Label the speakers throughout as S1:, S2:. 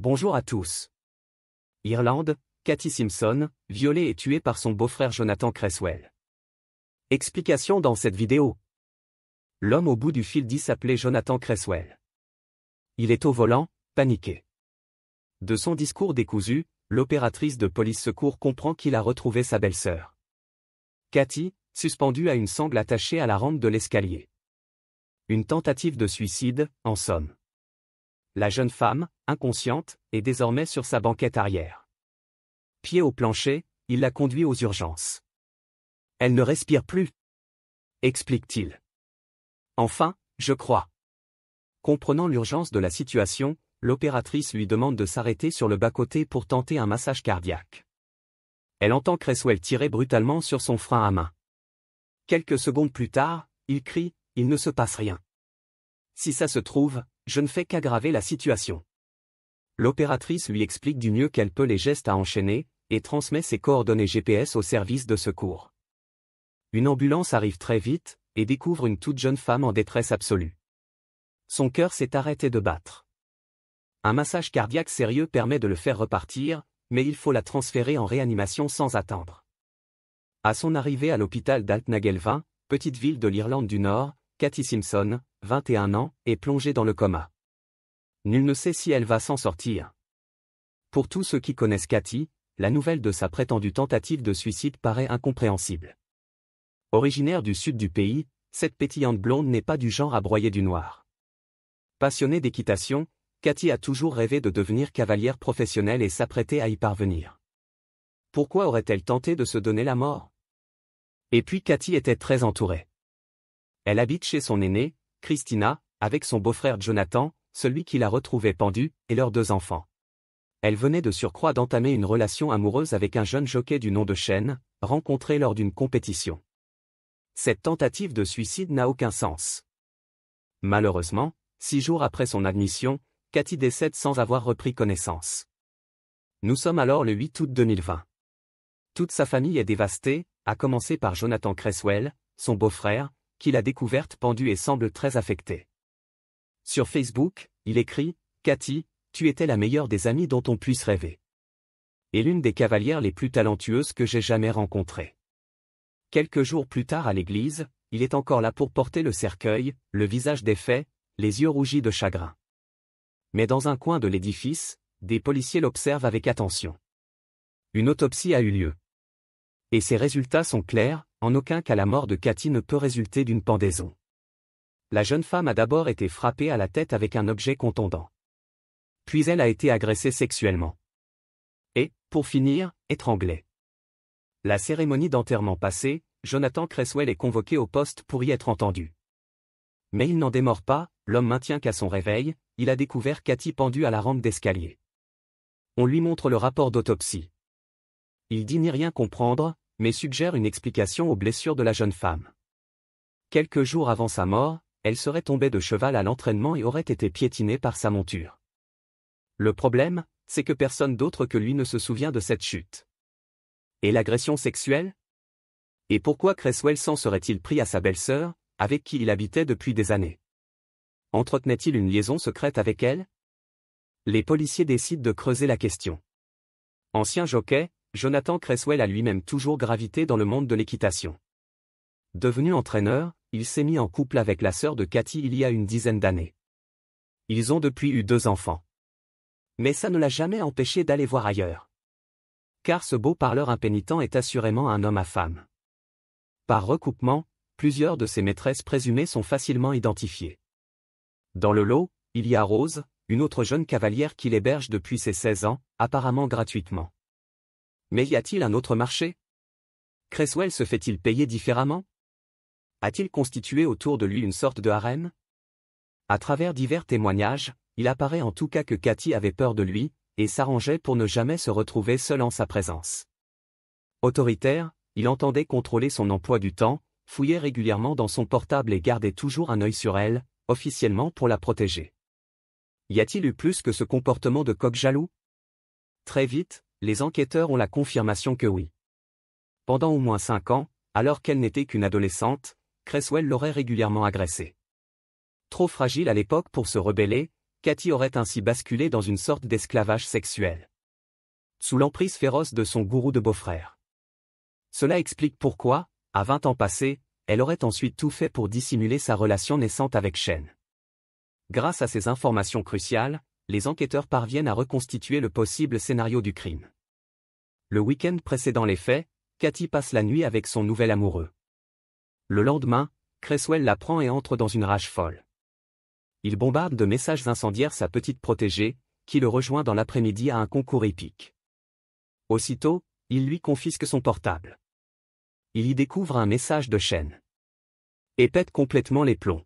S1: Bonjour à tous. Irlande, Cathy Simpson, violée et tuée par son beau-frère Jonathan Cresswell. Explication dans cette vidéo. L'homme au bout du fil dit s'appeler Jonathan Cresswell. Il est au volant, paniqué. De son discours décousu, l'opératrice de police secours comprend qu'il a retrouvé sa belle-sœur. Cathy, suspendue à une sangle attachée à la rampe de l'escalier. Une tentative de suicide, en somme. La jeune femme, inconsciente, est désormais sur sa banquette arrière. Pied au plancher, il la conduit aux urgences. Elle ne respire plus. Explique-t-il. Enfin, je crois. Comprenant l'urgence de la situation, l'opératrice lui demande de s'arrêter sur le bas-côté pour tenter un massage cardiaque. Elle entend Cresswell tirer brutalement sur son frein à main. Quelques secondes plus tard, il crie, il ne se passe rien. Si ça se trouve, je ne fais qu'aggraver la situation. L'opératrice lui explique du mieux qu'elle peut les gestes à enchaîner, et transmet ses coordonnées GPS au service de secours. Une ambulance arrive très vite, et découvre une toute jeune femme en détresse absolue. Son cœur s'est arrêté de battre. Un massage cardiaque sérieux permet de le faire repartir, mais il faut la transférer en réanimation sans attendre. À son arrivée à l'hôpital d'Altnagelvin, petite ville de l'Irlande du Nord, Cathy Simpson, 21 ans, est plongée dans le coma. Nul ne sait si elle va s'en sortir. Pour tous ceux qui connaissent Cathy, la nouvelle de sa prétendue tentative de suicide paraît incompréhensible. Originaire du sud du pays, cette pétillante blonde n'est pas du genre à broyer du noir. Passionnée d'équitation, Cathy a toujours rêvé de devenir cavalière professionnelle et s'apprêter à y parvenir. Pourquoi aurait-elle tenté de se donner la mort? Et puis Cathy était très entourée. Elle habite chez son aînée, Christina, avec son beau-frère Jonathan, celui qui l'a retrouvée pendue, et leurs deux enfants. Elle venait de surcroît d'entamer une relation amoureuse avec un jeune jockey du nom de Chêne, rencontré lors d'une compétition. Cette tentative de suicide n'a aucun sens. Malheureusement, six jours après son admission, Cathy décède sans avoir repris connaissance. Nous sommes alors le 8 août 2020. Toute sa famille est dévastée, à commencer par Jonathan Cresswell, son beau-frère, qui l'a découverte pendue et semble très affecté. Sur Facebook, il écrit Cathy, tu étais la meilleure des amies dont on puisse rêver. Et l'une des cavalières les plus talentueuses que j'ai jamais rencontrées. Quelques jours plus tard à l'église, il est encore là pour porter le cercueil, le visage défait, les yeux rougis de chagrin mais dans un coin de l'édifice, des policiers l'observent avec attention. Une autopsie a eu lieu. Et ses résultats sont clairs, en aucun cas la mort de Cathy ne peut résulter d'une pendaison. La jeune femme a d'abord été frappée à la tête avec un objet contondant. Puis elle a été agressée sexuellement. Et, pour finir, étranglée. La cérémonie d'enterrement passée, Jonathan Cresswell est convoqué au poste pour y être entendu. Mais il n'en démord pas, l'homme maintient qu'à son réveil, il a découvert Cathy pendue à la rampe d'escalier. On lui montre le rapport d'autopsie. Il dit n'y rien comprendre, mais suggère une explication aux blessures de la jeune femme. Quelques jours avant sa mort, elle serait tombée de cheval à l'entraînement et aurait été piétinée par sa monture. Le problème, c'est que personne d'autre que lui ne se souvient de cette chute. Et l'agression sexuelle? Et pourquoi Cresswell s'en serait-il pris à sa belle-sœur, avec qui il habitait depuis des années? Entretenait-il une liaison secrète avec elle? Les policiers décident de creuser la question. Ancien jockey, Jonathan Cresswell a lui-même toujours gravité dans le monde de l'équitation. Devenu entraîneur, il s'est mis en couple avec la sœur de Cathy il y a une dizaine d'années. Ils ont depuis eu deux enfants. Mais ça ne l'a jamais empêché d'aller voir ailleurs. Car ce beau parleur impénitent est assurément un homme à femme. Par recoupement, plusieurs de ses maîtresses présumées sont facilement identifiées. Dans le lot, il y a Rose, une autre jeune cavalière qui l'héberge depuis ses 16 ans, apparemment gratuitement. Mais y a-t-il un autre marché? Cresswell se fait-il payer différemment? A-t-il constitué autour de lui une sorte de harem? À travers divers témoignages, il apparaît en tout cas que Cathy avait peur de lui, et s'arrangeait pour ne jamais se retrouver seul en sa présence. Autoritaire, il entendait contrôler son emploi du temps, fouillait régulièrement dans son portable et gardait toujours un œil sur elle, officiellement pour la protéger. Y a-t-il eu plus que ce comportement de coq jaloux? Très vite, les enquêteurs ont la confirmation que oui. Pendant au moins cinq ans, alors qu'elle n'était qu'une adolescente, Cresswell l'aurait régulièrement agressée. Trop fragile à l'époque pour se rebeller, Cathy aurait ainsi basculé dans une sorte d'esclavage sexuel. Sous l'emprise féroce de son gourou de beau-frère. Cela explique pourquoi, à 20 ans passés, elle aurait ensuite tout fait pour dissimuler sa relation naissante avec Shen. Grâce à ces informations cruciales, les enquêteurs parviennent à reconstituer le possible scénario du crime. Le week-end précédant les faits, Cathy passe la nuit avec son nouvel amoureux. Le lendemain, Cresswell la prend et entre dans une rage folle. Il bombarde de messages incendiaires sa petite protégée, qui le rejoint dans l'après-midi à un concours épique. Aussitôt, il lui confisque son portable il y découvre un message de chaîne. Et pète complètement les plombs.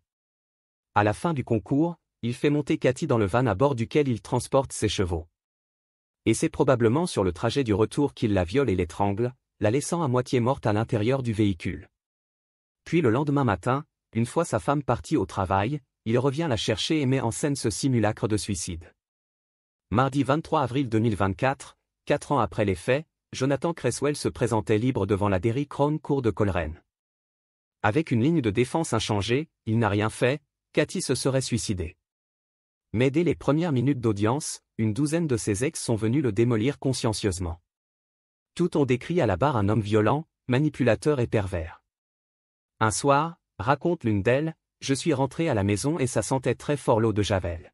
S1: À la fin du concours, il fait monter Cathy dans le van à bord duquel il transporte ses chevaux. Et c'est probablement sur le trajet du retour qu'il la viole et l'étrangle, la laissant à moitié morte à l'intérieur du véhicule. Puis le lendemain matin, une fois sa femme partie au travail, il revient la chercher et met en scène ce simulacre de suicide. Mardi 23 avril 2024, quatre ans après les faits, Jonathan Cresswell se présentait libre devant la Derry Crown Cour de Coleraine. Avec une ligne de défense inchangée, il n'a rien fait, Cathy se serait suicidée. Mais dès les premières minutes d'audience, une douzaine de ses ex sont venus le démolir consciencieusement. Tout ont décrit à la barre un homme violent, manipulateur et pervers. Un soir, raconte l'une d'elles, je suis rentré à la maison et ça sentait très fort l'eau de Javel.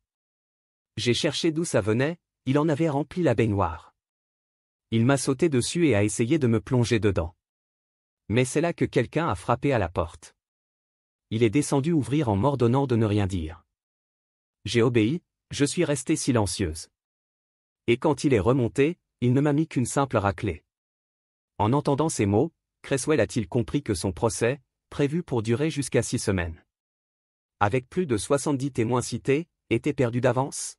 S1: J'ai cherché d'où ça venait, il en avait rempli la baignoire. Il m'a sauté dessus et a essayé de me plonger dedans. Mais c'est là que quelqu'un a frappé à la porte. Il est descendu ouvrir en m'ordonnant de ne rien dire. J'ai obéi, je suis restée silencieuse. Et quand il est remonté, il ne m'a mis qu'une simple raclée. En entendant ces mots, Cresswell a-t-il compris que son procès, prévu pour durer jusqu'à six semaines, avec plus de 70 témoins cités, était perdu d'avance?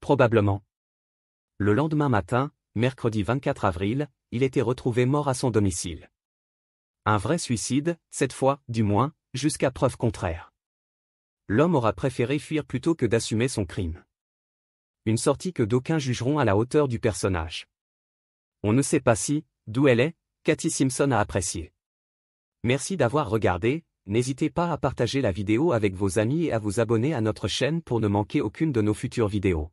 S1: Probablement. Le lendemain matin, mercredi 24 avril, il était retrouvé mort à son domicile. Un vrai suicide, cette fois, du moins, jusqu'à preuve contraire. L'homme aura préféré fuir plutôt que d'assumer son crime. Une sortie que d'aucuns jugeront à la hauteur du personnage. On ne sait pas si, d'où elle est, Cathy Simpson a apprécié. Merci d'avoir regardé, n'hésitez pas à partager la vidéo avec vos amis et à vous abonner à notre chaîne pour ne manquer aucune de nos futures vidéos.